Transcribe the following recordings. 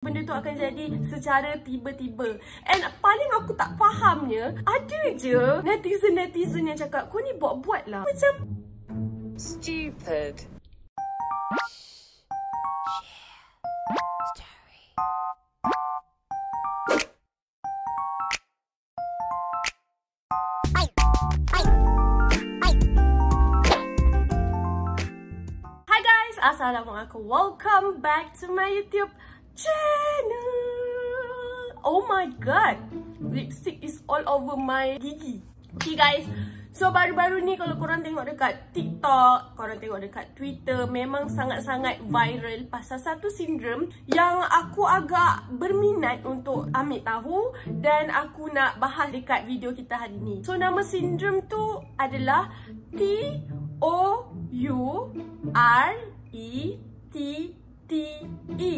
benda tu akan jadi secara tiba-tiba. And paling aku tak fahamnya, ada je netizen-netizen yang cakap, kau ni buat-buat lah. Macam... Stupid. Hi guys, Assalamualaikum. Welcome back to my YouTube channel. Oh my god. Lipstick is all over my gigi. Okay guys, so baru-baru ni kalau korang tengok dekat TikTok, korang tengok dekat Twitter, memang sangat-sangat viral pasal satu sindrom yang aku agak berminat untuk ambil tahu dan aku nak bahas dekat video kita hari ni. So nama sindrom tu adalah T O U R E T T E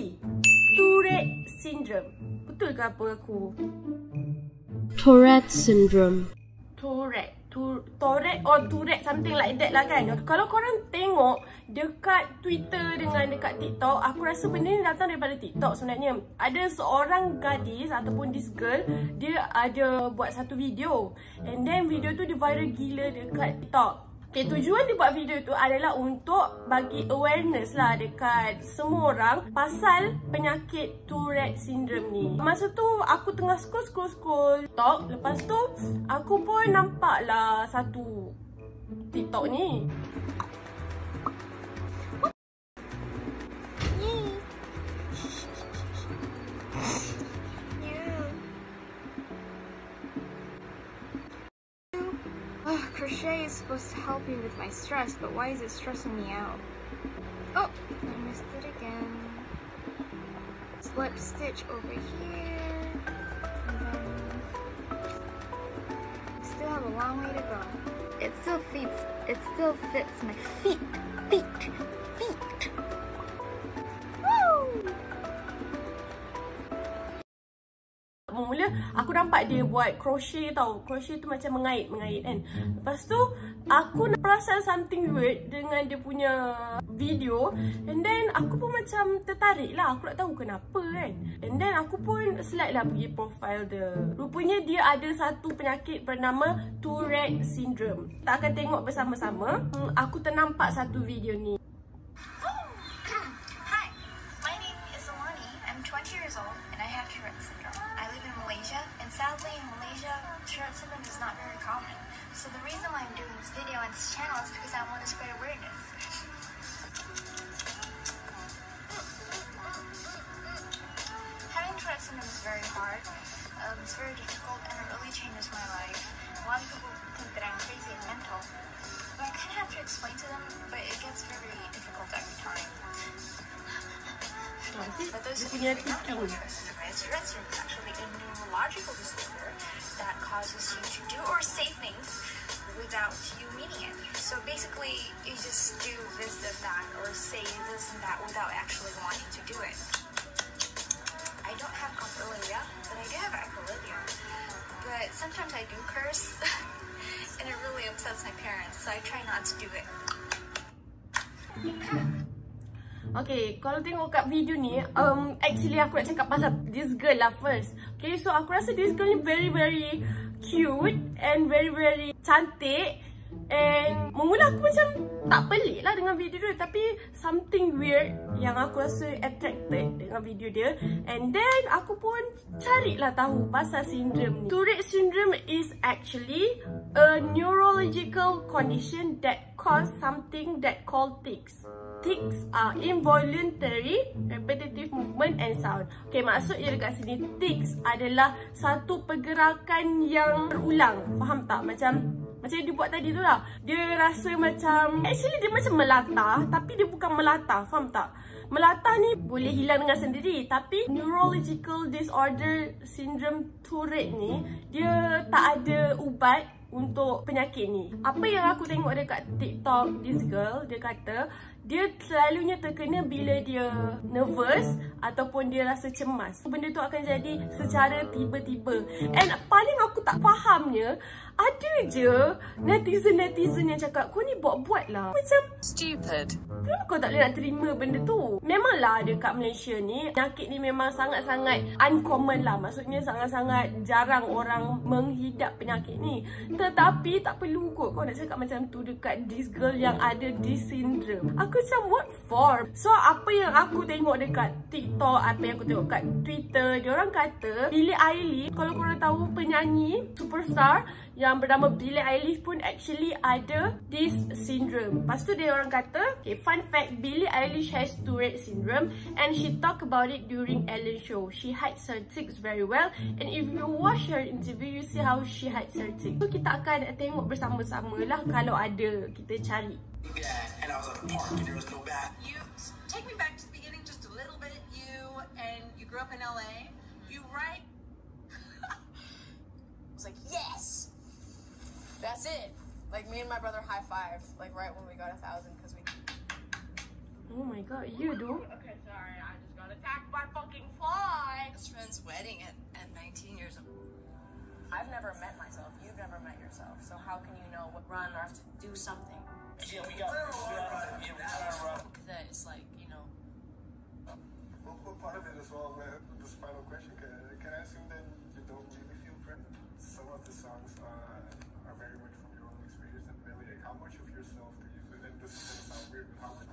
Tourette syndrome. Betul ke apa aku? Tourette syndrome. Tourette. Tourette or Tourette something like that lah kan. Kalau korang tengok dekat Twitter dengan dekat TikTok, aku rasa benda ni datang daripada TikTok sebenarnya. Ada seorang gadis ataupun this girl, dia ada buat satu video. And then video tu dia viral gila dekat TikTok. Okay, tujuan dia buat video tu adalah untuk bagi awareness lah dekat semua orang pasal penyakit Tourette syndrome ni. Masa tu aku tengah scroll scroll scroll TikTok, lepas tu aku pun nampak lah satu TikTok ni. Is supposed to help me with my stress, but why is it stressing me out? Oh, I missed it again. Slip stitch over here. Still have a long way to go. It still fits it still fits my feet. Feet. Feet. Nampak dia buat crochet tau. Crochet tu macam mengait-mengait kan. Lepas tu aku nak perasan something weird dengan dia punya video and then aku pun macam tertarik lah. Aku nak tahu kenapa kan. And then aku pun slide lah pergi profile dia. Rupanya dia ada satu penyakit bernama Tourette syndrome. Kita akan tengok bersama-sama. Hmm, aku ternampak satu video ni. Hi, my name is Alani. I'm 20 years old and I have Tourette syndrome. Malaysia and sadly in Malaysia, Tourette syndrome is not very common. So the reason why I'm doing this video on this channel is because I want to spread awareness. For those Dia of punya you who don't know what tipu. Tourette syndrome is, actually a neurological disorder that causes you to do or say things without you meaning it. So basically, you just do this and that or say this and that without actually wanting to do it. I don't have coprolalia, but I do have acrolelia. But sometimes I do curse, and it really upsets my parents, so I try not to do it. Okay, kalau tengok kat video ni, um, actually aku nak cakap pasal this girl lah first. Okay, so aku rasa this girl ni very very cute and very very cantik. And memula aku macam tak pelik lah dengan video dia Tapi something weird yang aku rasa attracted dengan video dia And then aku pun carilah tahu pasal sindrom ni Tourette syndrome is actually a neurological condition that cause something that called tics Tics are involuntary repetitive movement and sound. Okay, maksudnya dekat sini tics adalah satu pergerakan yang berulang. Faham tak? Macam macam dia buat tadi tu lah. Dia rasa macam actually dia macam melata tapi dia bukan melata. Faham tak? Melata ni boleh hilang dengan sendiri tapi neurological disorder syndrome Tourette ni dia tak ada ubat untuk penyakit ni. Apa yang aku tengok dekat TikTok this girl, dia kata dia selalunya terkena bila dia nervous ataupun dia rasa cemas. Benda tu akan jadi secara tiba-tiba. And paling aku tak fahamnya, ada je netizen-netizen yang cakap, kau ni buat-buat lah. Macam Stupid. Kenapa kau tak boleh nak terima benda tu? Memanglah dekat Malaysia ni Penyakit ni memang sangat-sangat uncommon lah Maksudnya sangat-sangat jarang orang menghidap penyakit ni Tetapi tak perlu kot kau nak cakap macam tu Dekat this girl yang ada this syndrome Aku macam what for? So apa yang aku tengok dekat TikTok Apa yang aku tengok kat Twitter Dia orang kata Billie Eilish Kalau korang tahu penyanyi Superstar Yang bernama Billie Eilish pun actually ada this syndrome Lepas tu dia orang kata okay, Fun fact Billie Eilish has Tourette syndrome And she talk about it during Ellen show She hides her tics very well And if you watch her interview You see how she hides her tics So kita akan tengok bersama-sama lah Kalau ada kita cari and I was at a park and there was no bat. You take me back to the beginning just a little bit. You and you grew up in LA. You write. I was like, yes, that's it. Like me and my brother high five, like right when we got a thousand because we. Oh my god, you do? Okay, sorry, I just got attacked by fucking fly. best friend's wedding at, at 19 years old. I've never met myself. You've never met yourself. So how can you know what run or have to do something? Yeah, we got, we got, yeah, we got uh, That is like, you know, What, what part of it as well, man, this final question, can, can I assume that you don't really feel present? Some of the songs uh, are very much from your own experience and really, like, how much of yourself do you, and this is gonna sound weird, but how much?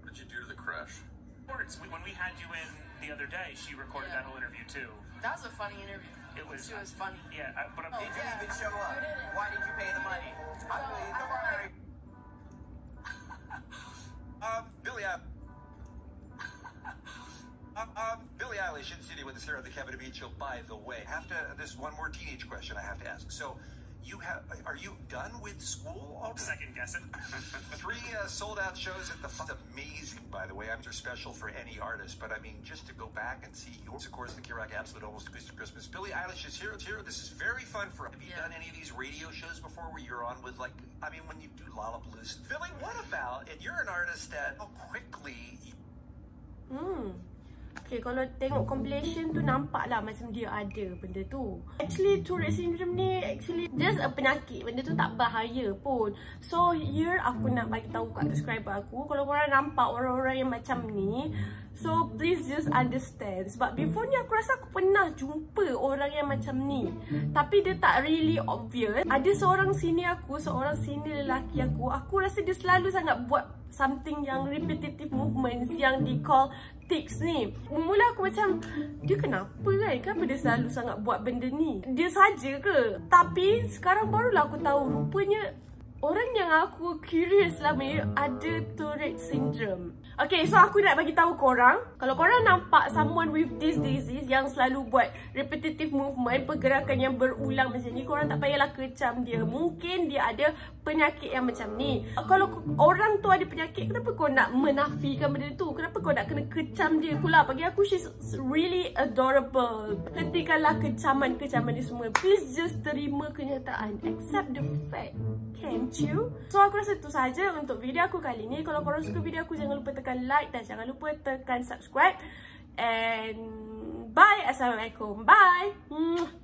What did you do to the crush? words. When we had you in the other day, she recorded Yeah. that whole interview too. that was a funny interview. It was- She was funny. Yeah, I, but I'm, Oh, yeah. even show up. Didn't. Why did you pay the money? I believe, don't worry. Um, Billy, uh, um, um, Billie Eilish in City with the Sarah the Kevin Beach Show. By the way, have to. There's one more teenage question I have to ask. So, you have? Are you done with school already? second guessing. Three uh, sold out shows at the F- amazing, by the way. I'm just special for any artist, but I mean, just to go back and see yours, of course, the Kirok Absolute Almost Acoustic Christmas. Billie Eilish is here. It's here. This is very fun for. Have you Yeah. done any of these radio shows before where you're on with like? I mean, when you do Lollapalooza, Billy, what about? And you're an artist that how quickly. You, Hmm. Okay, kalau tengok compilation tu nampak lah macam dia ada benda tu. Actually, Tourette syndrome ni actually just a penyakit. Benda tu tak bahaya pun. So, here aku nak bagi tahu kat subscriber aku. Kalau korang nampak orang-orang yang macam ni, so please just understand. Sebab before ni aku rasa aku pernah jumpa orang yang macam ni. Tapi dia tak really obvious. Ada seorang sini aku, seorang sini lelaki aku. Aku rasa dia selalu sangat buat something yang repetitive movements yang di call tics ni. Mula aku macam dia kenapa kan? Kenapa dia selalu sangat buat benda ni? Dia saja ke? Tapi sekarang barulah aku tahu rupanya orang yang aku curious ni ada Tourette syndrome. Okay, so aku nak bagi tahu korang, kalau korang nampak someone with this disease yang selalu buat repetitive movement, pergerakan yang berulang macam ni, korang tak payahlah kecam dia. Mungkin dia ada penyakit yang macam ni. Kalau orang tu ada penyakit, kenapa kau nak menafikan benda tu? Kenapa kau nak kena kecam dia pula? Bagi aku, she's really adorable. Hentikanlah kecaman-kecaman ni semua. Please just terima kenyataan. Accept the fact. Can't you? So aku rasa itu saja untuk video aku kali ni. Kalau korang suka video aku jangan lupa tekan like dan jangan lupa tekan subscribe. And bye. Assalamualaikum. Bye.